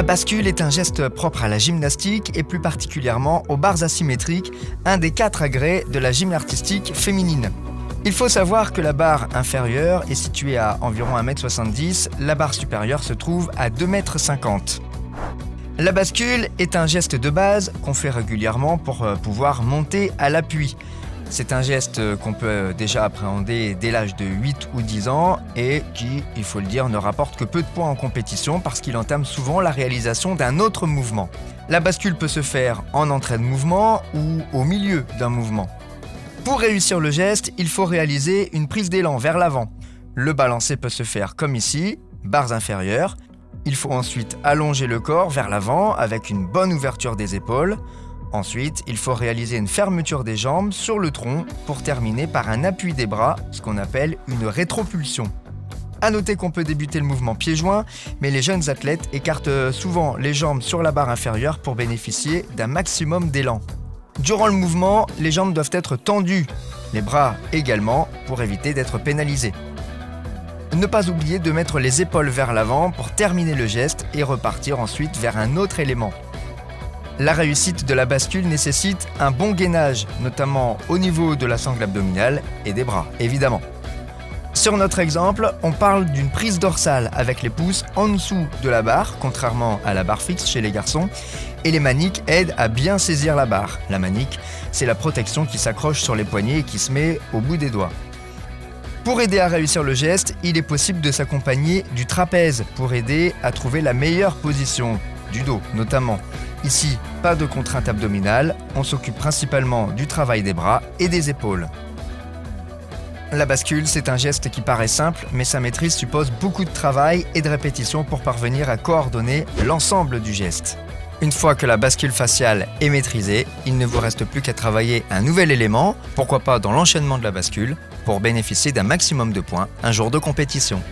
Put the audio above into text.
La bascule est un geste propre à la gymnastique et plus particulièrement aux barres asymétriques, un des quatre agrès de la gym artistique féminine. Il faut savoir que la barre inférieure est située à environ 1m70, la barre supérieure se trouve à 2m50. La bascule est un geste de base qu'on fait régulièrement pour euh, pouvoir monter à l'appui. C'est un geste qu'on peut déjà appréhender dès l'âge de 8 ou 10 ans et qui, il faut le dire, ne rapporte que peu de points en compétition parce qu'il entame souvent la réalisation d'un autre mouvement. La bascule peut se faire en entrée de mouvement ou au milieu d'un mouvement. Pour réussir le geste, il faut réaliser une prise d'élan vers l'avant. Le balancer peut se faire comme ici, barres inférieures. Il faut ensuite allonger le corps vers l'avant avec une bonne ouverture des épaules. Ensuite, il faut réaliser une fermeture des jambes sur le tronc pour terminer par un appui des bras, ce qu'on appelle une rétropulsion. A noter qu'on peut débuter le mouvement pieds-joints, mais les jeunes athlètes écartent souvent les jambes sur la barre inférieure pour bénéficier d'un maximum d'élan. Durant le mouvement, les jambes doivent être tendues, les bras également, pour éviter d'être pénalisés. Ne pas oublier de mettre les épaules vers l'avant pour terminer le geste et repartir ensuite vers un autre élément. La réussite de la bascule nécessite un bon gainage, notamment au niveau de la sangle abdominale et des bras, évidemment. Sur notre exemple, on parle d'une prise dorsale avec les pouces en dessous de la barre, contrairement à la barre fixe chez les garçons, et les maniques aident à bien saisir la barre. La manique, c'est la protection qui s'accroche sur les poignets et qui se met au bout des doigts. Pour aider à réussir le geste, il est possible de s'accompagner du trapèze pour aider à trouver la meilleure position, du dos notamment. Ici, pas de contrainte abdominale, on s'occupe principalement du travail des bras et des épaules. La bascule, c'est un geste qui paraît simple, mais sa maîtrise suppose beaucoup de travail et de répétition pour parvenir à coordonner l'ensemble du geste. Une fois que la bascule faciale est maîtrisée, il ne vous reste plus qu'à travailler un nouvel élément, pourquoi pas dans l'enchaînement de la bascule, pour bénéficier d'un maximum de points un jour de compétition.